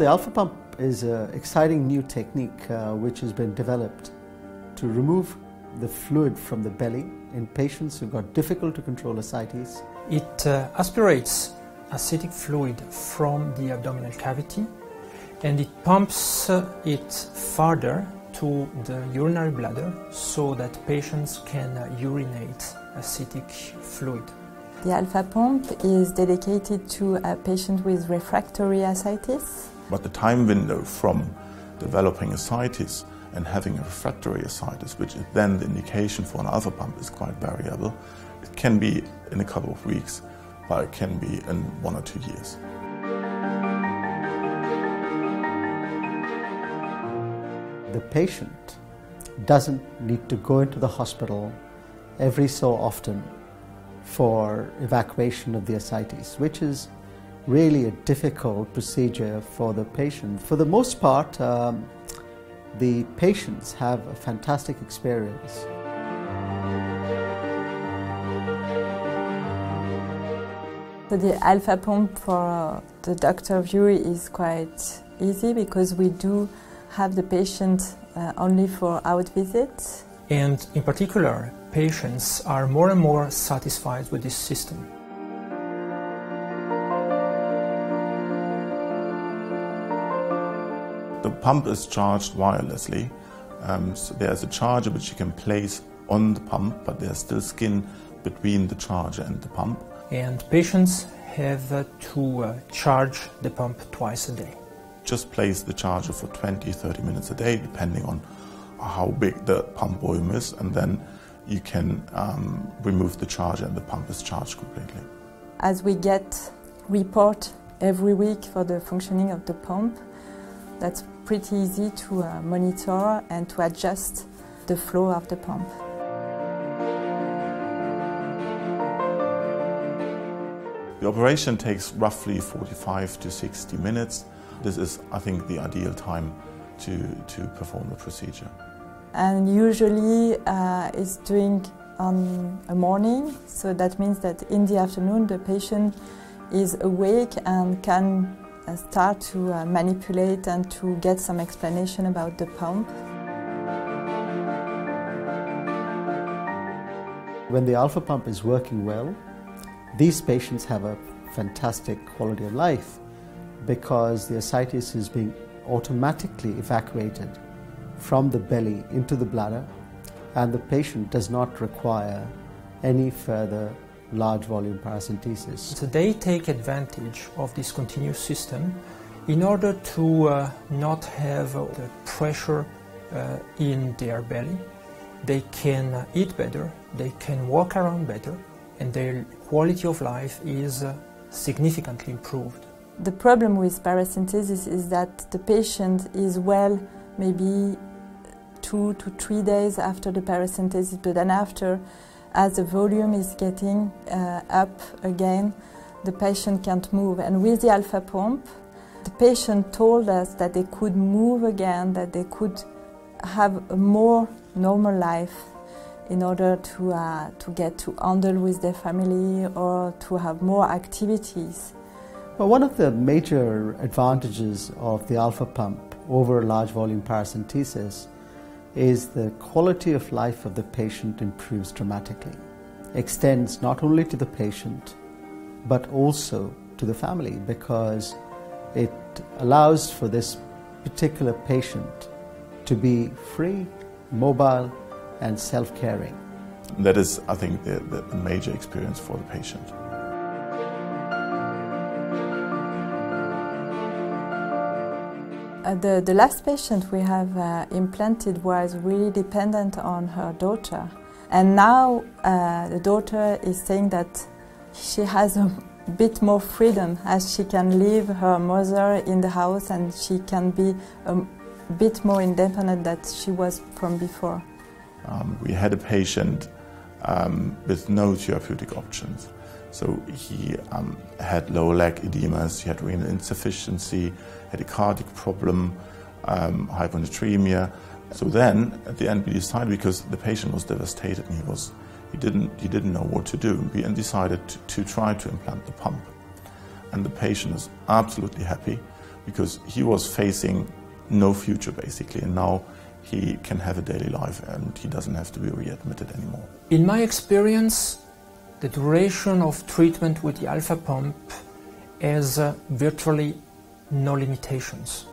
the alfapump is an exciting new technique uh, which has been developed to remove the fluid from the belly in patients who've got difficult to control ascites. It uh, aspirates ascitic fluid from the abdominal cavity and it pumps it further to the urinary bladder so that patients can urinate ascitic fluid. The alfapump is dedicated to a patient with refractory ascites. But the time window from developing ascites and having a refractory ascites, which is then the indication for an alfapump, is quite variable. It can be in a couple of weeks, but it can be in one or two years. The patient doesn't need to go into the hospital every so often for evacuation of the ascites, which is really a difficult procedure for the patient. For the most part, um, the patients have a fantastic experience. So the alfapump for the Dr. Vury is quite easy because we do have the patient uh, only for out visits. And in particular, patients are more and more satisfied with this system. The pump is charged wirelessly. Um, so there's a charger which you can place on the pump, but there's still skin between the charger and the pump. And patients have uh, to uh, charge the pump twice a day. Just place the charger for 20 30 minutes a day, depending on how big the pump volume is, and then you can um, remove the charger and the pump is charged completely. As we get report every week for the functioning of the pump, that's pretty easy to uh, monitor and to adjust the flow of the pump. The operation takes roughly 45 to 60 minutes. This is, I think, the ideal time to, to perform the procedure. And usually uh, it's doing on a morning, so that means that in the afternoon the patient is awake and can uh, start to uh, manipulate and to get some explanation about the pump. When the alfapump is working well, these patients have a fantastic quality of life because the ascites is being automatically evacuated from the belly into the bladder and the patient does not require any further large volume paracentesis. So they take advantage of this continuous system in order to uh, not have uh, the pressure uh, in their belly. They can uh, eat better, they can walk around better, and their quality of life is uh, significantly improved. The problem with paracentesis is that the patient is well maybe two to three days after the paracentesis, but then after, as the volume is getting uh, up again, the patient can't move. And with the alfapump, the patient told us that they could move again, that they could have a more normal life in order to, uh, to get to handle with their family or to have more activities. Well, one of the major advantages of the alfapump over large volume paracentesis is the quality of life of the patient improves dramatically. Extends not only to the patient but also to the family because it allows for this particular patient to be free, mobile, and self caring. That is, I think, the, the major experience for the patient. Uh, the, the last patient we have uh, implanted was really dependent on her daughter. And now uh, the daughter is saying that she has a bit more freedom as she can leave her mother in the house and she can be a bit more independent than she was from before. Um, we had a patient um, with no therapeutic options. So he um, had lower leg edemas, he had renal insufficiency, had a cardiac problem, um, hyponatremia. So then, at the end, we decided because the patient was devastated and he was, he didn't, he didn't know what to do. We decided to, to try to implant the pump, and the patient is absolutely happy. because he was facing no future basically, and now he can have a daily life and he doesn't have to be readmitted anymore. In my experience, the duration of treatment with the alfapump has uh, virtually no limitations.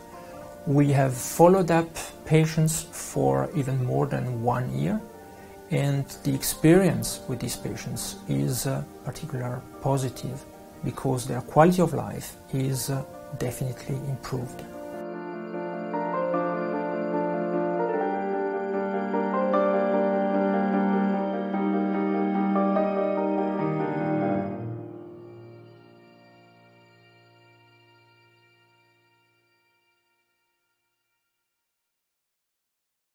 We have followed up patients for even more than one year, and the experience with these patients is uh, particularly positive because their quality of life is uh, definitely improved.